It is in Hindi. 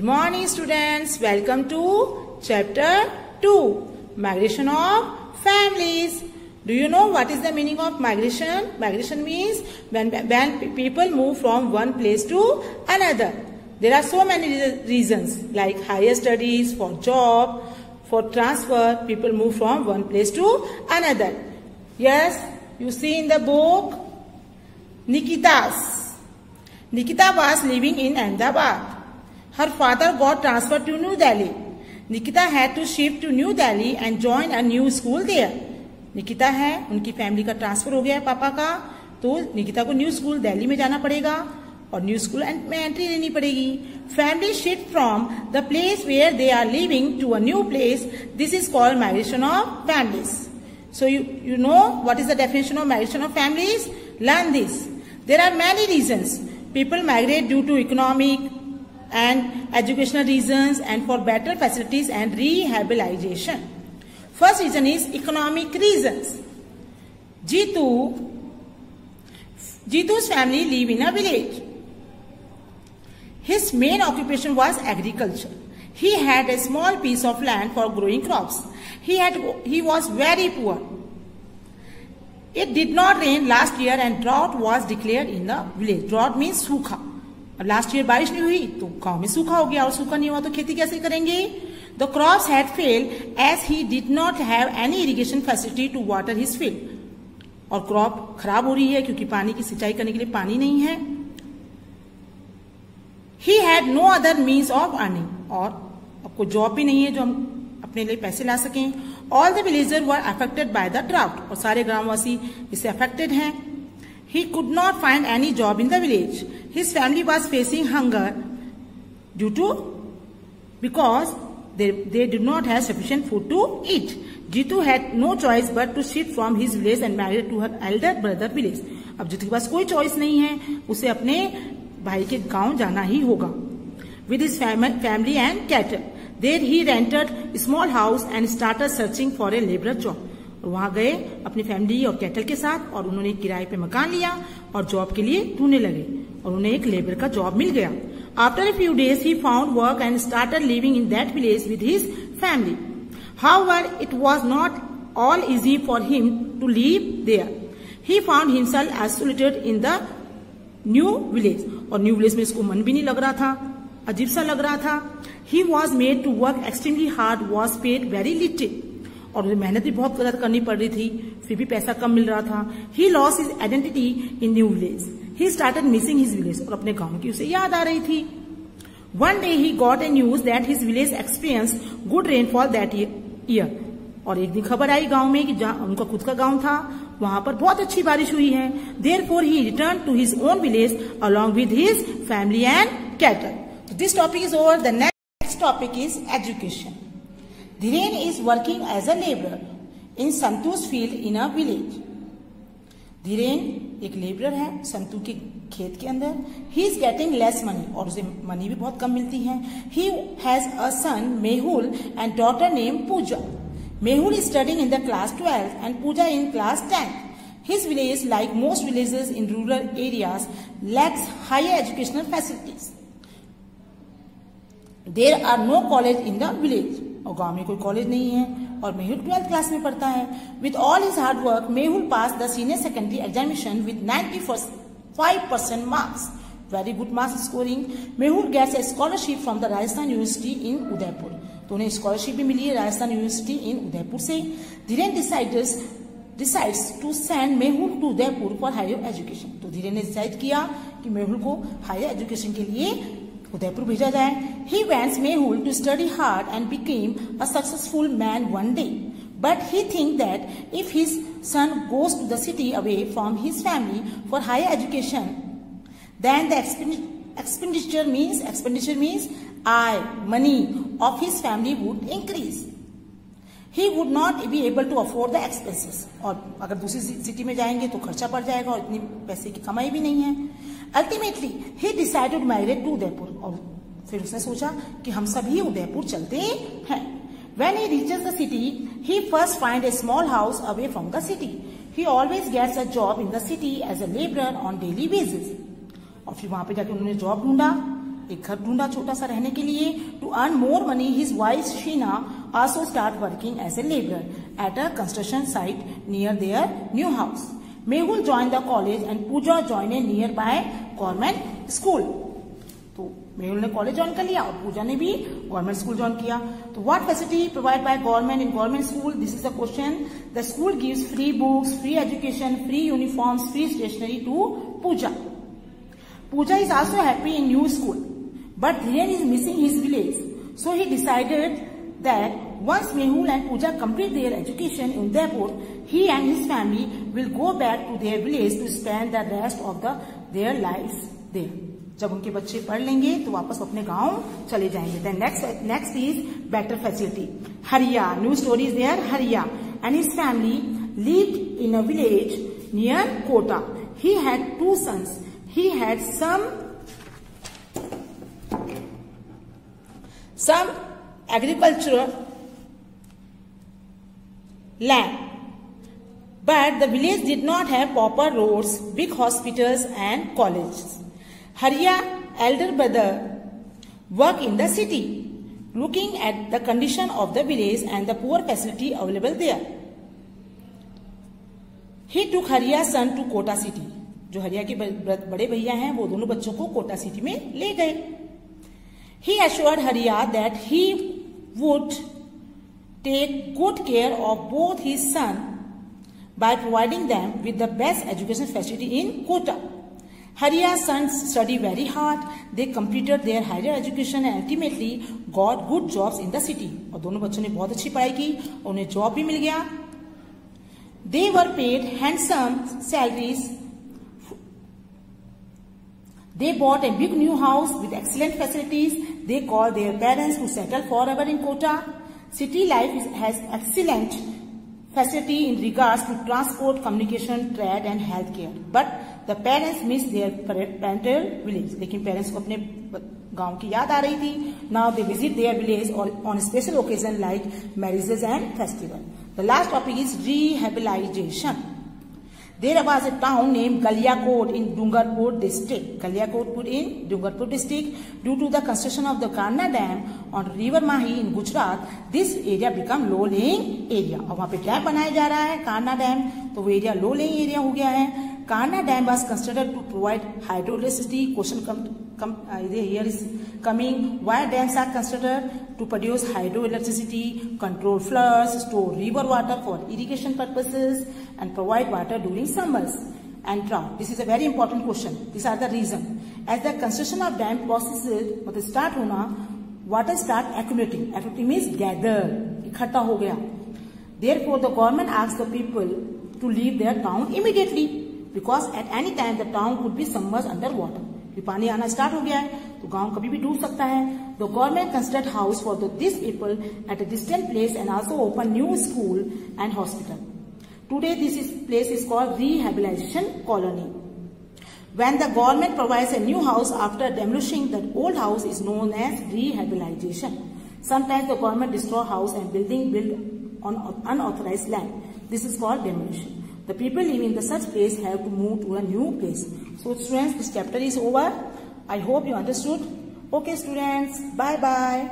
Good morning students. Welcome to chapter 2 Migration of Families. Do you know what is the meaning of migration? Migration means when, when people move from one place to another. There are so many reasons like higher studies, for job, for transfer, people move from one place to another. Yes, you see in the book Nikita's. Nikita was living in Ahmedabad. Her father got transferred to New Delhi. Nikita had to shift to New Delhi and join a new school there. Nikita है, उनकी फैमिली का ट्रांसफ़र हो गया है पापा का तो निकिता को न्यू स्कूल दिल्ली में जाना पड़ेगा और न्यू स्कूल में एंट्री लेनी पड़ेगी। Family shift from the place where they are living to a new place this is called migration of families so you you know what is the definition of migration of families learn this there are many reasons people migrate due to economic and educational reasons and for better facilities and rehabilitation. First reason is economic reasons. Jitu, Jitu's family live in a village. His main occupation was agriculture. He had a small piece of land for growing crops. He, had, he was very poor. It did not rain last year and drought was declared in the village. Drought means sukha. अब लास्ट ईयर बारिश नहीं हुई तो गाँव में सूखा हो गया और सूखा नहीं हुआ तो खेती कैसे करेंगे? The crops had fail as he did not have any irrigation facility to water his field और क्रॉप खराब हो रही है क्योंकि पानी की सिंचाई करने के लिए पानी नहीं है। He had no other means of earning और आपको जॉब भी नहीं है जो हम अपने लिए पैसे ला सकें। All the villager were affected by the drought और सारे ग्रामवासी इससे अफेक्टेड हैं। He could not find any job in the village. His family was facing hunger due to because they, they did not have sufficient food to eat. Jitu had no choice but to shift from his village and marry to her elder brother village. अब जितू के पास कोई चॉइस नहीं है उसे अपने भाई के गांव जाना ही होगा with his family and cattle there he rented small house and started searching for a labour job वहाँ गए अपनी फैमिली और कैटल के साथ और उन्होंने किराए पे मकान लिया और जॉब के लिए ढूँढने लगे और उन्हें एक लेबर का जॉब मिल गया। After a few days he found work and started living in that village with his family how it was not all easy for him to live there he found himself isolated in the new village और न्यू विलेज में इसको मन भी नहीं लग रहा था, अजीब सा लग रहा था। He was made to work extremely hard was paid very little और उसे मेहनत भी बहुत ज़्यादा करनी पड़ रही थी, फिर भी पैसा कम मिल रहा था। He loses his identity in new village he started missing his village और अपने गाँव की उसे याद आ रही थी। One day he got a news that his village experience good rainfall that year और एक दिन खबर आई गाँव में कि जहाँ उनका खुद का गाँव था, वहाँ पर बहुत अच्छी बारिश हुई है। Therefore he return to his own village along with his family and cattle this topic is over the next topic is education Dhiren is working as a laborer in Santu's field in a village. Dhiren एक लेबरर है संतु के खेत के अंदर। He is getting less money और उसे मनी भी बहुत कम मिलती है। He has a son Mehul and daughter name Pooja Mehul is studying in the class twelfth and Pooja in class tenth his village like most villages in rural areas lacks higher educational facilities there are no college in the village और गाँव में कोई कॉलेज नहीं है और मेहुल ट्वेल्थ क्लास में पढ़ता है। With all his hard work Mehul pass the senior secondary examination with ninety five percent marks very good marks scoring Mehul gets a scholarship from the Rajasthan University in Udaipur तो उन्हें स्कॉलरशिप भी मिली है राजस्थान यूनिवर्सिटी इन उदयपुर से। Dhiren deciders decides to send Mehul to Udaipur for higher education तो धीरे ने डिसाइड किया कि मेहुल को हायर एजुकेशन के लिए Udaipur he went Mehul to study hard and became a successful man one day. But he thinks that if his son goes to the city away from his family for higher education, then the expenditure means expenditure means I money of his family would increase. He would not be able to afford the expenses और अगर दूसरी सिटी में जाएँगे तो खर्चा पड़ जाएगा और इतनी पैसे की कमाई भी नहीं है। Ultimately he decided migrate to Udaipur और फिर उसने सोचा कि हम सभी उदयपुर चलते हैं। When he reaches the city he first find a small house away from the city he always gets a job in the city as a labour on daily basis और फिर वहाँ पे जाके उन्होंने जॉब ढूंढा, एक घर ढूंढा छोटा सा रहने के लिए to earn more money his wife Sheena Also start working as a labour at a construction site near their new house Mehul join the college and Pooja join a nearby government school तो मेहुल ने कॉलेज ज्वाइन कर लिया और पूजा ने भी गवर्नमेंट स्कूल ज्वाइन किया तो what facility provide by government in government school this is the question the school gives free books free education free uniforms free stationery to Pooja Pooja is also happy in new school, but Dhiren is missing his village. So he decided that once Mehul and Pooja complete their education in Udaipur, he and his family will go back to their village to spend the rest of the their lives there. जब उनके बच्चे पढ़ लेंगे तो वापस अपने गाँव चले जाएँगे then next next is better facility Hariya new story is there Hariya and his family live in a village near Kota he had two sons he had some some agricultural land but the village did not have proper roads big hospitals and colleges Hariya elder brother worked in the city looking at the condition of the village and the poor facility available there he took Hariya's son to Kota city जो हरिया के बड़े भैया हैं वो दोनों बच्चों को कोटा सिटी में ले गए he assured Hariya that he Would take good care of both his son by providing them with the best education facility in Kota. Hariya's sons study very hard. They completed their higher education and ultimately got good jobs in the city. और दोनों बच्चों ने बहुत अच्छी पढ़ाई की और उन्हें जॉब भी मिल गया They were paid handsome salaries They bought a big new house with excellent facilities. They called their parents to settle forever in Kota. City life is, has excellent facility in regards to transport, communication, trade and healthcare. But the parents miss their parental village. लेकिन parents को अपने गांव की याद आ रही थी. Now they visit their village on special occasion like marriages and festival. The last topic is rehabilitation. There was a town named Galiakot in Dungarpur district. Galiakot put in Dungarpur district. Due to the construction of the Karna Dam on River Mahi in Gujarat, this area become low-lying area. और वहाँ पे डैम बनाया जा रहा है Karna Dam, तो वो एरिया लो लेइंग एरिया हो गया है Karna Dam was constructed to provide hydroelectricity. Question come, come uh, here is coming. Why dams are constructed? To produce hydroelectricity, control floods, store river water for irrigation purposes, and provide water during summers and drought. This is a very important question. These are the reason. As the construction of dam processes, मतलब start होना, water start accumulating. Accumulating means gather, इकट्ठा हो गया. Therefore, the government asks the people to leave their town immediately. Because at any time the town could be summers under Water पानी आना स्टार्ट हो गया है तो गाँव कभी भी डूब सकता है the government construct house for this people at a distant place and also open new school and hospital today this is place is called rehabilitation colony When the government provides a new house after demolishing the old house is known as rehabilitation. Sometimes the government destroy house and building built on unauthorized land. This is called demolition. The people living in the such place have to move to a new place. So students, this chapter is over. I hope you understood. Okay students, bye-bye.